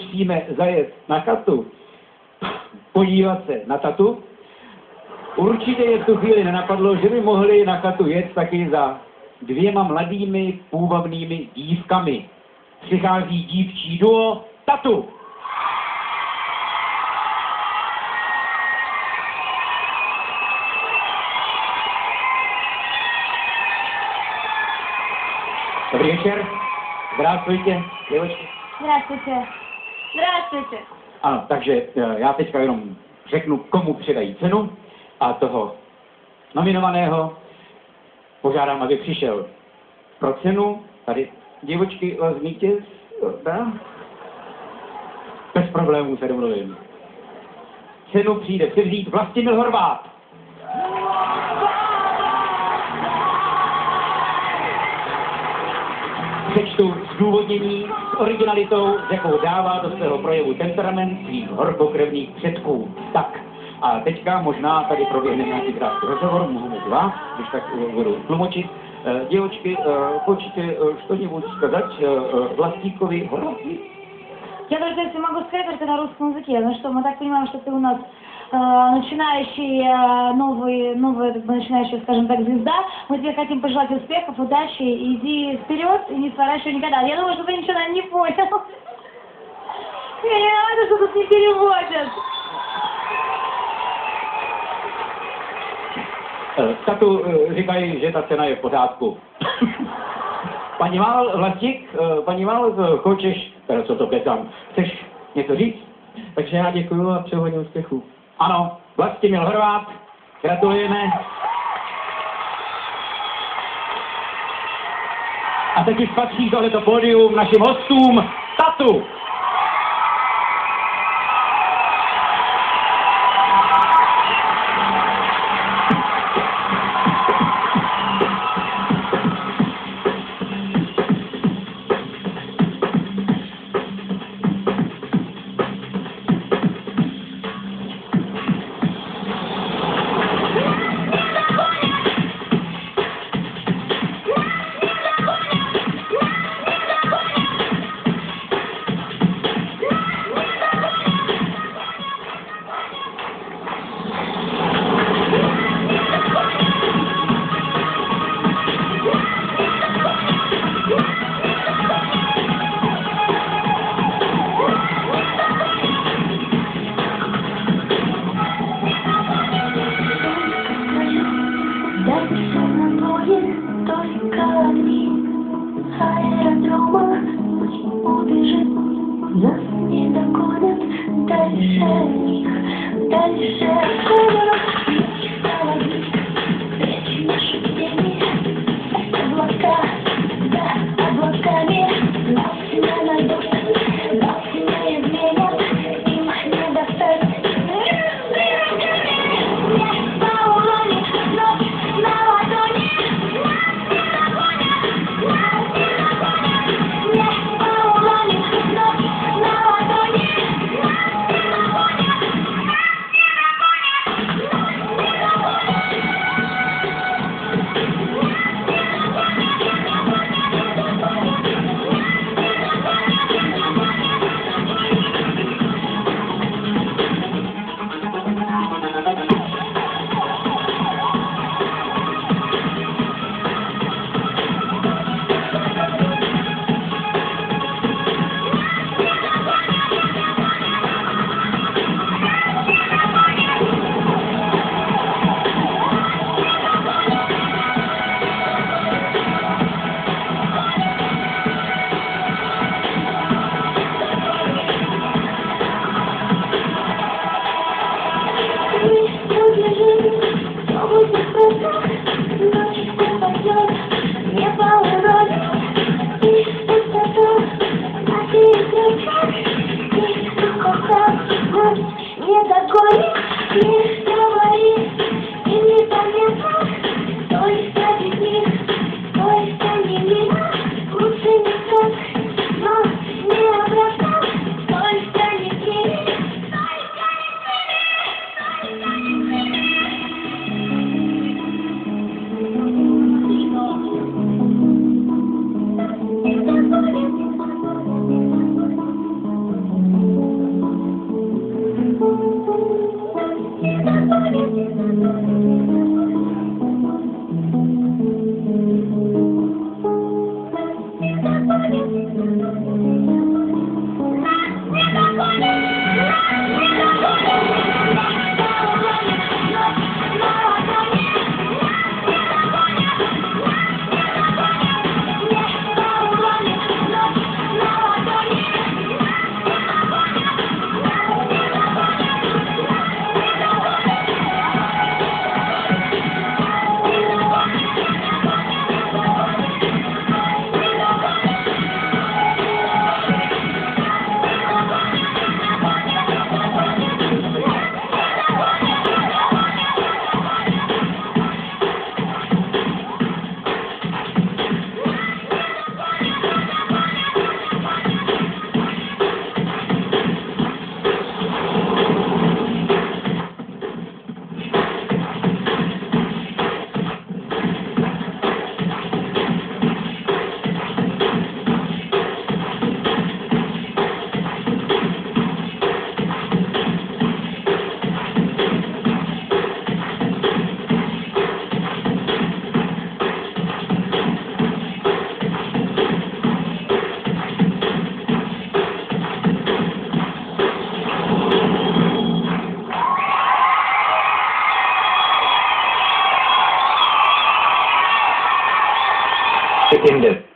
musíme zajet na chatu, podívat se na tatu. Určitě je v tu chvíli nenapadlo, že by mohli na chatu jet taky za dvěma mladými půvabnými dívkami. Přichází dívčí duo Tatu. Dobrý večer. Zdravstvujte, děvečky. Здравствуйте. Zdravstvujte. Ano, takže e, já teďka jenom řeknu, komu předají cenu a toho nominovaného požádám, aby přišel pro cenu. Tady děvočky, eh, z Mítěz, da? Eh, eh. Bez problémů se domluvím. Cenu přijde převzít Vlastimil Horvát. zdůvodnění s originalitou, s jakou dává do svého projevu temperament svých horkokrevných předků. Tak, a teďka možná tady proběhne nějaký krátký rozhovor, mohu mít dva, když tak eh, budu tlumočit. Eh, Děvočky, eh, хочете э, что-нибудь сказать э, э, Властиковой Horvатии? Я только если могу сказать только на русском языке. Ну что, мы так понимаем, что ты у нас э, начинающий, э, новый, новая, как бы, начинающая, скажем так, звезда. Мы тебе хотим пожелать успехов, удачи, иди вперед и не сворачивай никогда. Я думаю, что ты ничего, наверное, не понял. Я не рада, что тут не переводят. Tatu říkají, že ta cena je v pořádku. paní Mál, Vlastík, paní Mál, teda co to kecám, chceš něco říct? Takže já děkuju a přeju hodně úspěchů. Ano, Vlastimil Horvát, gratulujeme. A teď patří tohleto pódium našim hostům, Tatu. 是你。但其 Thank you. Tinder.